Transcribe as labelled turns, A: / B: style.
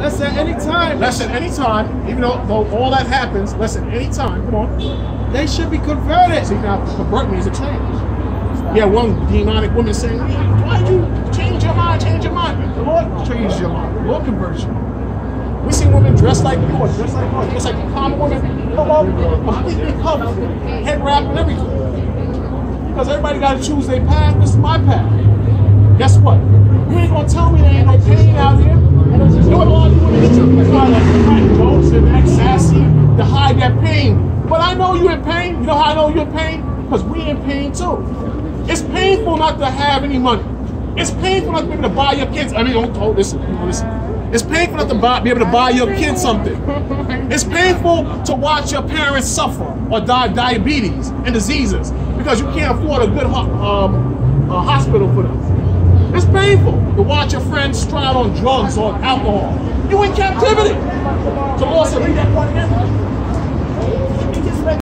A: Listen, anytime.
B: Listen, anytime, even though, though all that happens, listen, anytime, come on.
A: They should be converted.
B: See, now, convert means a change. Yeah, one demonic woman saying, why'd you change your mind, change your mind? The Lord changed your mind. The Lord converts you. We see women dressed like you, dressed like us, just like common women, come up, completely covered, head wrap and everything. Because everybody got to choose their path. This is my path. Do? Try to jokes and act sassy to hide that pain. But I know you're in pain. You know how I know you're in pain? Because we in pain too. It's painful not to have any money. It's painful not to be able to buy your kids. I mean, don't, don't listen, listen. It's painful not to buy, be able to buy your kids something. It's painful to watch your parents suffer or die of diabetes and diseases because you can't afford a good um, a hospital for them. It's painful to watch your friends strand on drugs or alcohol. You in captivity.